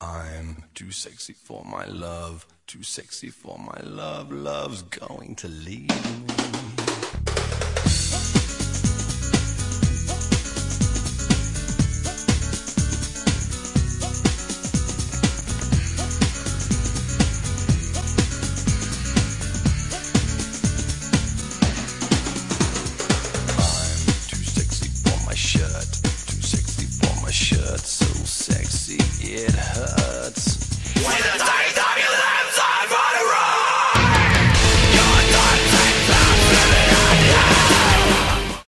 I'm too sexy for my love, too sexy for my love. Love's going to leave me. I'm too sexy for my shirt, too sexy for my shirt, get hurt.